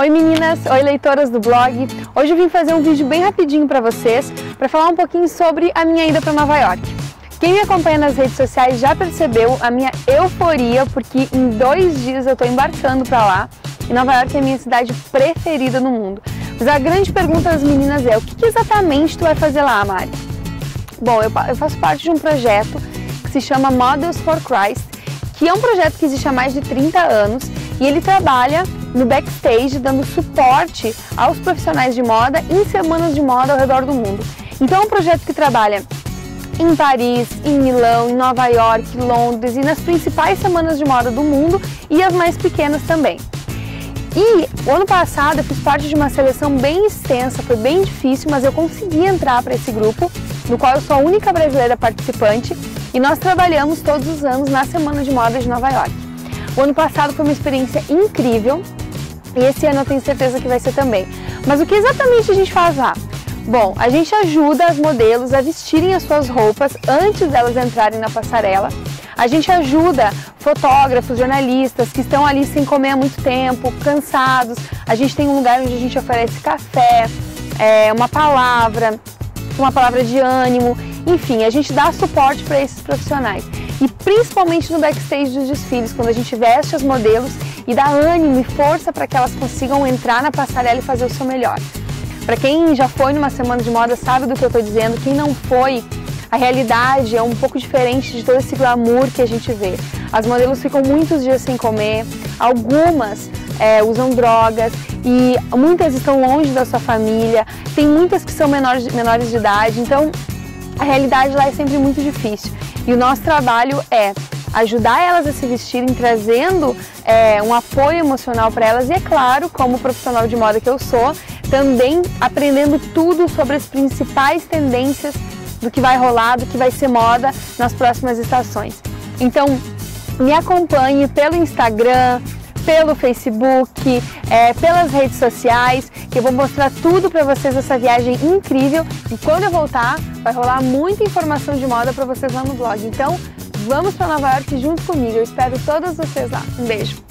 Oi meninas, oi leitoras do blog. Hoje eu vim fazer um vídeo bem rapidinho para vocês, para falar um pouquinho sobre a minha ida para Nova York. Quem me acompanha nas redes sociais já percebeu a minha euforia, porque em dois dias eu estou embarcando para lá e Nova York é a minha cidade preferida no mundo. Mas a grande pergunta das meninas é, o que exatamente tu vai fazer lá, Mari? Bom, eu, eu faço parte de um projeto que se chama Models for Christ, que é um projeto que existe há mais de 30 anos e ele trabalha no backstage dando suporte aos profissionais de moda em semanas de moda ao redor do mundo. Então é um projeto que trabalha em Paris, em Milão, em Nova York, Londres e nas principais semanas de moda do mundo e as mais pequenas também. E o ano passado eu fiz parte de uma seleção bem extensa, foi bem difícil, mas eu consegui entrar para esse grupo, no qual eu sou a única brasileira participante, e nós trabalhamos todos os anos na Semana de Moda de Nova York. O ano passado foi uma experiência incrível e esse ano eu tenho certeza que vai ser também. Mas o que exatamente a gente faz lá? Bom, a gente ajuda as modelos a vestirem as suas roupas antes delas entrarem na passarela. A gente ajuda fotógrafos, jornalistas que estão ali sem comer há muito tempo, cansados. A gente tem um lugar onde a gente oferece café, é, uma palavra, uma palavra de ânimo. Enfim, a gente dá suporte para esses profissionais. E principalmente no backstage dos desfiles, quando a gente veste as modelos e dá ânimo e força para que elas consigam entrar na passarela e fazer o seu melhor. Para quem já foi numa semana de moda sabe do que eu estou dizendo, quem não foi, a realidade é um pouco diferente de todo esse glamour que a gente vê. As modelos ficam muitos dias sem comer, algumas é, usam drogas e muitas estão longe da sua família, tem muitas que são menores, menores de idade, então a realidade lá é sempre muito difícil. E o nosso trabalho é ajudar elas a se vestirem, trazendo é, um apoio emocional para elas e, é claro, como profissional de moda que eu sou, também aprendendo tudo sobre as principais tendências do que vai rolar, do que vai ser moda nas próximas estações. Então, me acompanhe pelo Instagram, pelo Facebook, é, pelas redes sociais, que eu vou mostrar tudo para vocês essa viagem incrível. E quando eu voltar, vai rolar muita informação de moda para vocês lá no blog. Então, vamos para Nova York junto comigo. Eu espero todas vocês lá. Um beijo!